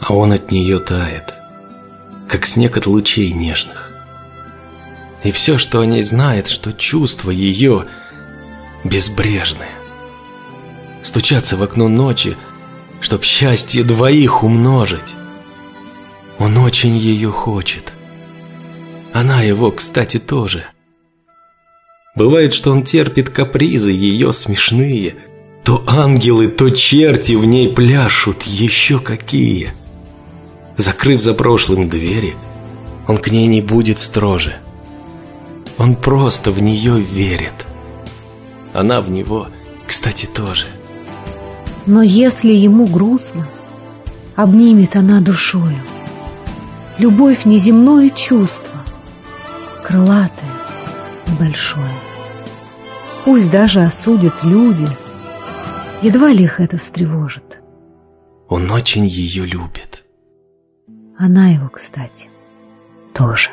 а он от нее тает, как снег от лучей нежных. И все, что о ней знает, что чувство ее безбрежное. Стучаться в окно ночи, чтоб счастье двоих умножить. Он очень ее хочет. Она его, кстати, тоже. Бывает, что он терпит капризы ее смешные. То ангелы, то черти в ней пляшут, еще какие. Закрыв за прошлым двери, он к ней не будет строже. Он просто в нее верит. Она в него, кстати, тоже. Но если ему грустно, обнимет она душою. Любовь неземное чувство, крылатое и большое. Пусть даже осудят люди, едва ли их это встревожит. Он очень ее любит. Она его, кстати, тоже.